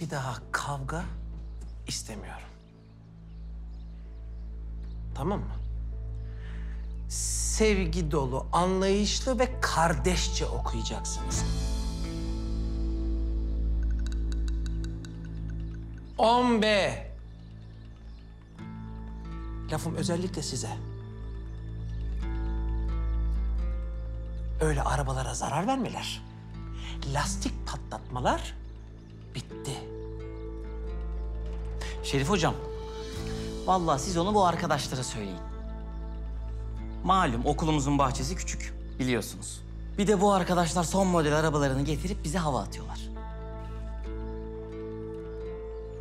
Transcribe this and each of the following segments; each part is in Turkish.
Bir daha kavga istemiyorum. Tamam mı? Sevgi dolu, anlayışlı ve kardeşçe okuyacaksınız. On B. Lafım özellikle size. Öyle arabalara zarar vermeler. Lastik patlatmalar bitti. Şerif hocam, vallahi siz onu bu arkadaşlara söyleyin. Malum okulumuzun bahçesi küçük, biliyorsunuz. Bir de bu arkadaşlar son model arabalarını getirip bize hava atıyorlar.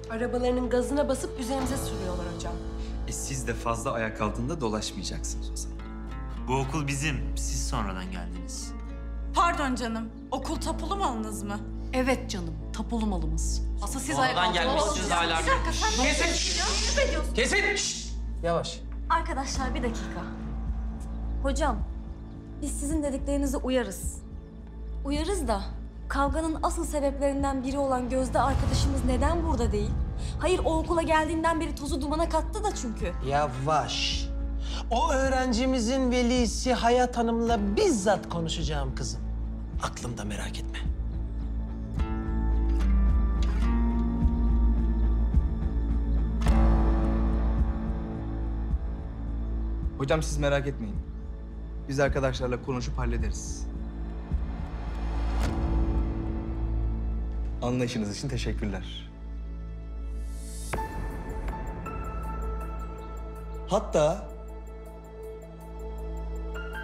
Arabalarının gazına basıp üzerimize sürüyorlar hocam. E siz de fazla ayak altında dolaşmayacaksınız o zaman. Bu okul bizim. Siz sonradan geldiniz. Pardon canım. Okul tapulu malınız mı? Evet canım, tapulu malımız. Asıl siz ayak altında gelmişsiniz hala. Kesin! Kesin! Şşt! Yavaş. Arkadaşlar bir dakika. Hocam, biz sizin dediklerinize uyarız. Uyarız da kavganın asıl sebeplerinden biri olan Gözde arkadaşımız neden burada değil? Hayır o okula geldiğinden beri tozu dumana kattı da çünkü. Yavaş. O öğrencimizin velisi Hayat Hanım'la bizzat konuşacağım kızım. Aklımda merak etme. Hocam siz merak etmeyin. Biz arkadaşlarla konuşup hallederiz. Anlayışınız için teşekkürler. Hatta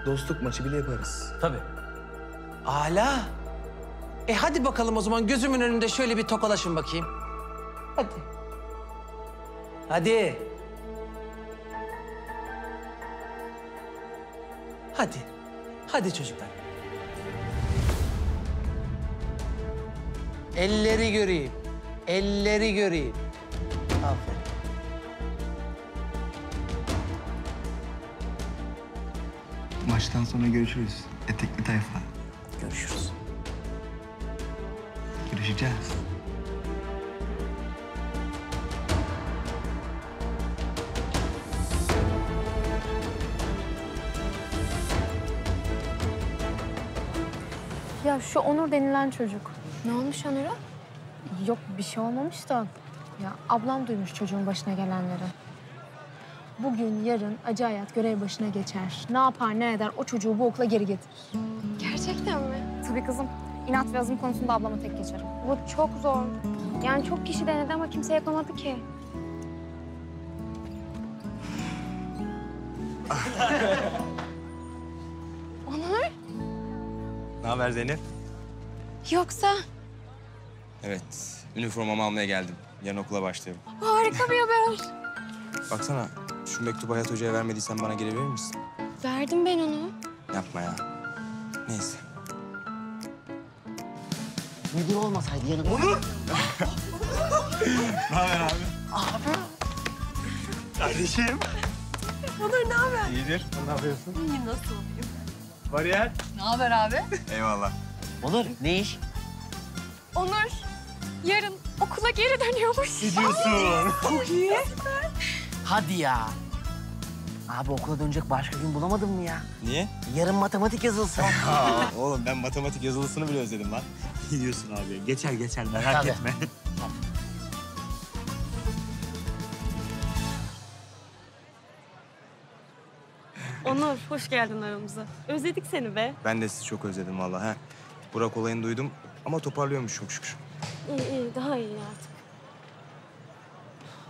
dostluk maçı bile yaparız. Tabii. Ala. E hadi bakalım o zaman gözümün önünde şöyle bir tokalaşın bakayım. Hadi. Hadi. Hadi. Hadi çocuklar. Elleri göreyim. Elleri göreyim. Aferin. Maçtan sonra görüşürüz. Etekli tayfa. Görüşürüz. Görüşeceğiz. Ya şu Onur denilen çocuk. Ne olmuş Onur'a? Yok bir şey olmamış da. Ya ablam duymuş çocuğun başına gelenleri. Bugün, yarın acı hayat görev başına geçer. Ne yapar, ne eder o çocuğu bu okula geri getirir. Gerçekten mi? Tabii kızım. İnat ve azım konusunda ablama tek geçerim. Bu çok zor. Yani çok kişi denedi ama kimse yapamadı ki. haber Zeynep? yoksa Evet, üniformamı almaya geldim. Yarın okula başlıyorum. harika bir haber. Baksana, şu mektubu Hayat Hoca'ya vermediysen bana geri verir misin? Verdim ben onu. Yapma ya. Neyse. Müdür olmasaydı yanımda. Ne haber abi? Kardeşim. Onur ne haber? İyidir. Ne yapıyorsun? İyiyim nasıl olayım? Bariyer. Ne haber abi? Eyvallah. Olur, ne iş? Onur, yarın okula geri dönüyormuş. Ne diyorsun? Hadi ya. Abi okula dönecek başka gün bulamadın mı ya? Niye? Yarın matematik yazılısı. Aa, oğlum ben matematik yazılısını bile özledim lan. Ne diyorsun abi? Geçer geçer merak Tabii. etme. Onur, hoş geldin aramıza. Özledik seni be. Ben de sizi çok özledim vallahi. He. Burak olayını duydum ama toparlıyormuş çok şükür. İyi iyi, daha iyi artık.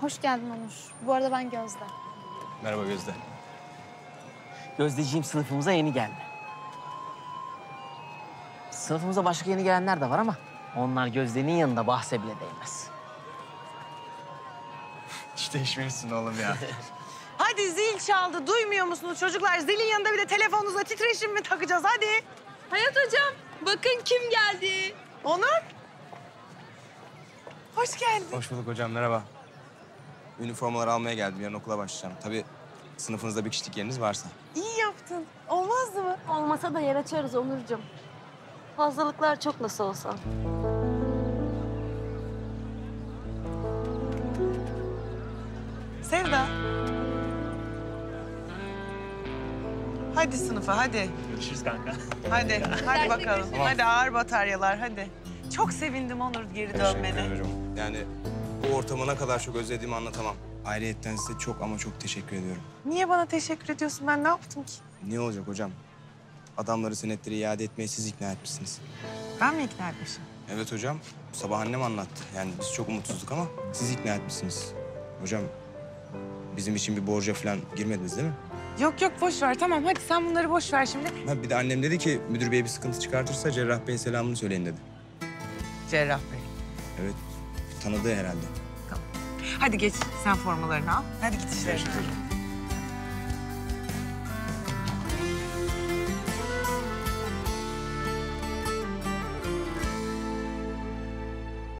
Hoş geldin Onur. Bu arada ben Gözde. Merhaba Gözde. Gözdeciğim sınıfımıza yeni geldi. Sınıfımıza başka yeni gelenler de var ama onlar Gözde'nin yanında bahse bile değmez. İşte değişmemişsin oğlum ya. çaldı. Duymuyor musunuz çocuklar? Zilin yanında bir de telefonunuza titreşim mi takacağız? Hadi. Hayat hocam bakın kim geldi. Onur. Hoş geldin. Hoş bulduk hocam merhaba. Üniformaları almaya geldim. Yarın okula başlayacağım. Tabii sınıfınızda bir kişilik yeriniz varsa. İyi yaptın. Olmazdı mı? Olmasa da yer açarız Onurcuğum. Fazlalıklar çok nasıl olsa. Sevda. Hadi sınıfa hadi. Görüşürüz kanka. Hadi. Hadi bakalım. Hadi ağır bataryalar hadi. Çok sevindim Onur geri Teşekkür dönmene. ederim. Yani bu ortamı ne kadar çok özlediğimi anlatamam. Ayrıyetten size çok ama çok teşekkür ediyorum. Niye bana teşekkür ediyorsun? Ben ne yaptım ki? Niye olacak hocam? Adamları senetleri iade etmeye siz ikna etmişsiniz. Ben mi ikna etmişim? Evet hocam. Sabah annem anlattı. Yani biz çok umutsuzduk ama siz ikna etmişsiniz. Hocam bizim için bir borca falan girmediniz değil mi? Yok yok boş ver tamam hadi sen bunları boş ver şimdi. Ha, bir de annem dedi ki müdür bey bir sıkıntı çıkartırsa Cerrah Bey selamını söyleyin dedi. Cerrah Bey. Evet tanıdığı herhalde. Hadi geç sen formalarını al. Hadi git işlerine.